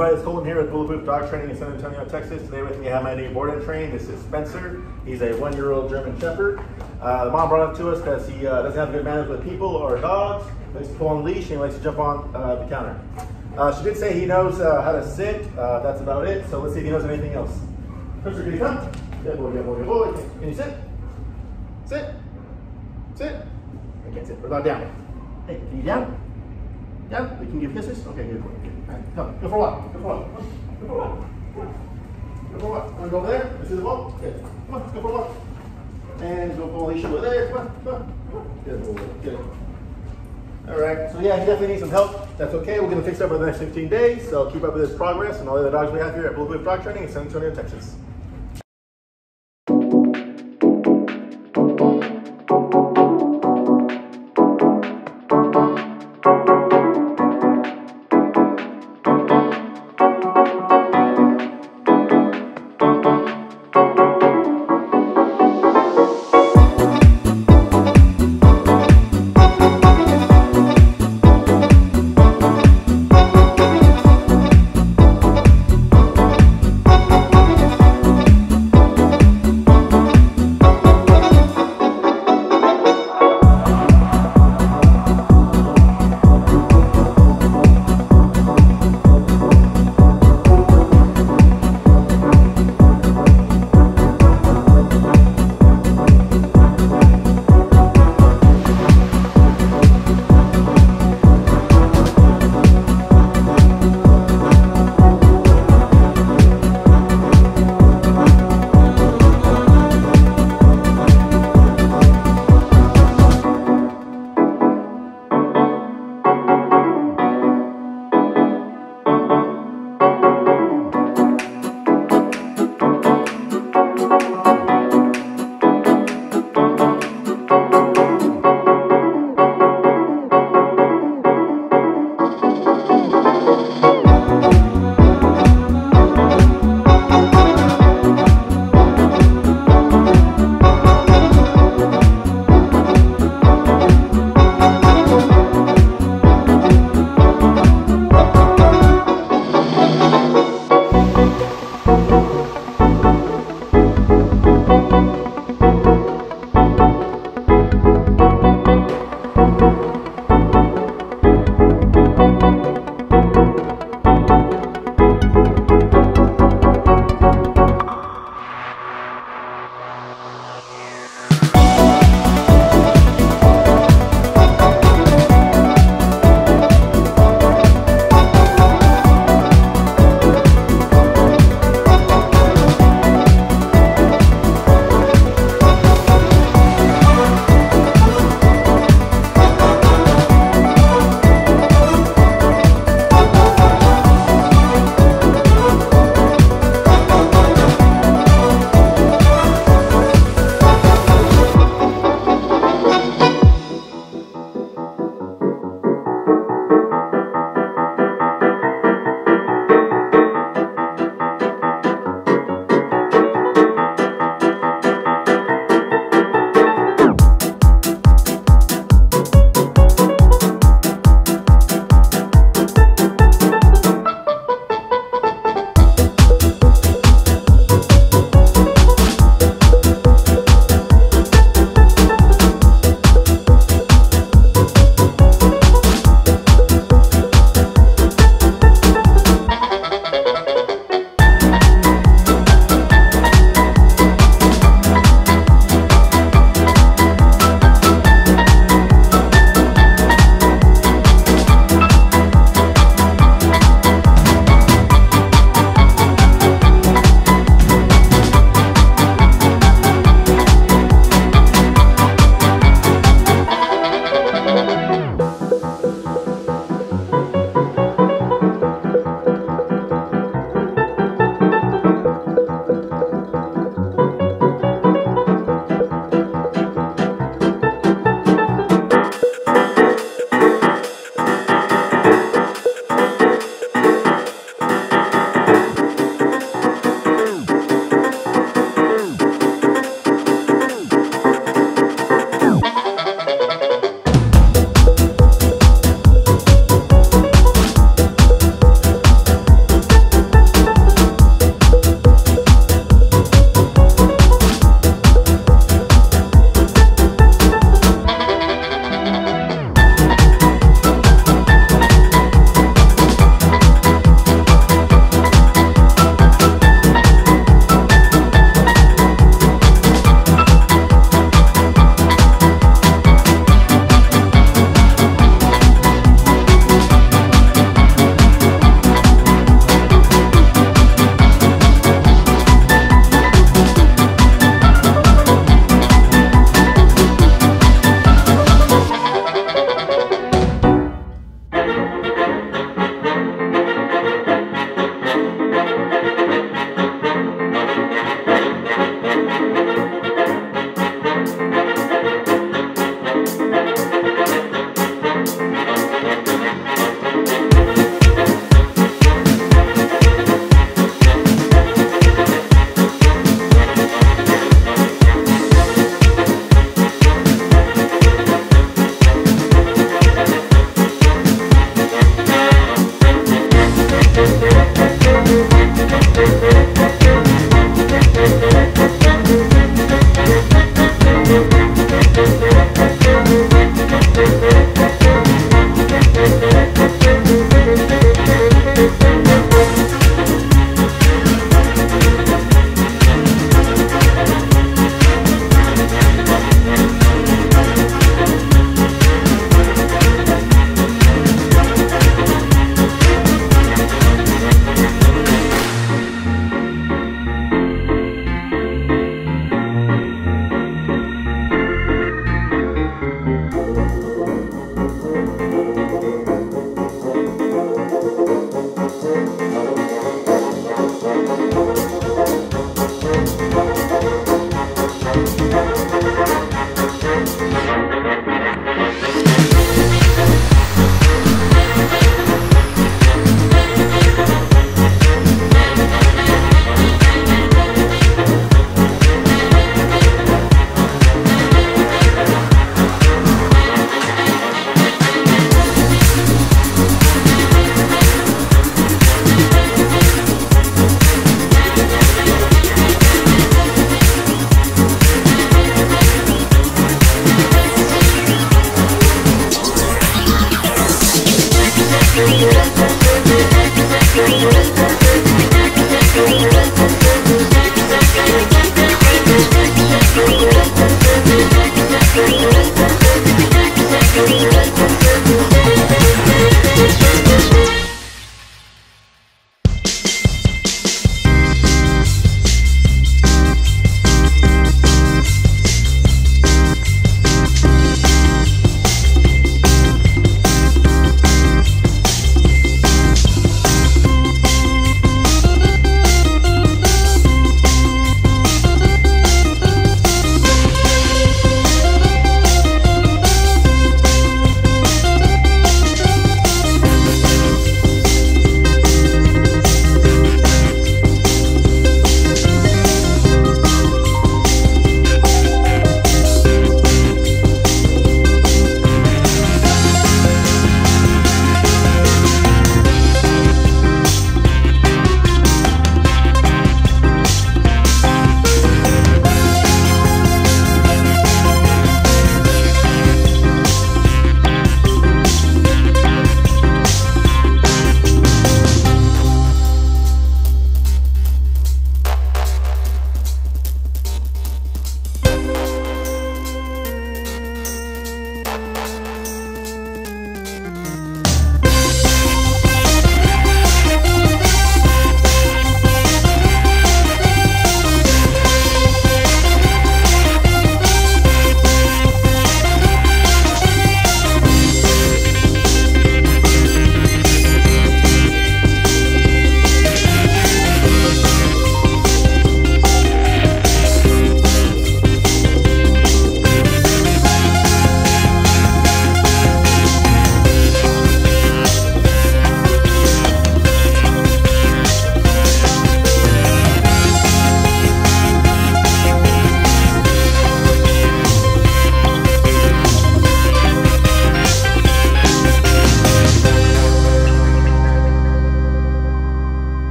everybody, it's Colton here with Bulletproof Dog Training in San Antonio, Texas. Today with me I have my new board and train. This is Spencer. He's a one-year-old German Shepherd. Uh, the mom brought him to us because he uh, doesn't have good manners with people or dogs. He likes to pull on the leash and he likes to jump on uh, the counter. Uh, she did say he knows uh, how to sit. Uh, that's about it. So let's see if he knows anything else. Spencer, can you come? Good boy, good boy, good boy. Can you sit? Sit. Sit. I can't sit. Or not down. Hey, can you down? Down? We can give kisses? Okay, good boy. Come. Go for a walk. Go for a walk. Go for a walk. Go for a walk. Want to go over there? Let's see the ball? Good. Come on, go for a walk. And go for leash over there. Come on, come on. Good. Good. All right, so yeah, he definitely needs some help. That's okay. We're going to fix up over the next 15 days. So keep up with his progress and all the other dogs we have here at Bulletproof Dog Training in San Antonio, Texas.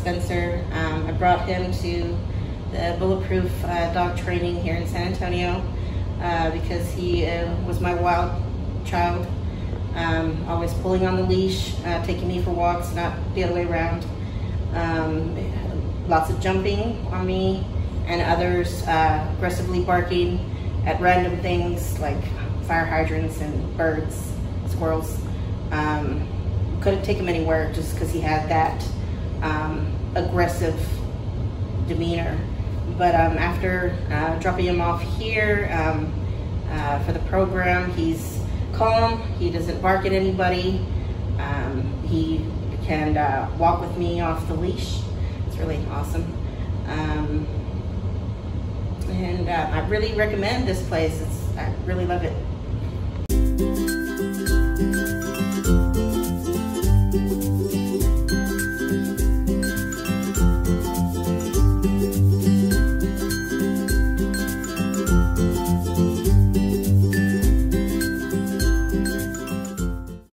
Spencer. Um, I brought him to the Bulletproof uh, dog training here in San Antonio uh, because he uh, was my wild child. Um, always pulling on the leash, uh, taking me for walks, not the other way around. Um, lots of jumping on me and others uh, aggressively barking at random things like fire hydrants and birds, squirrels. Um, couldn't take him anywhere just because he had that um, aggressive demeanor. But um, after uh, dropping him off here um, uh, for the program, he's calm. He doesn't bark at anybody. Um, he can uh, walk with me off the leash. It's really awesome. Um, and uh, I really recommend this place. It's, I really love it.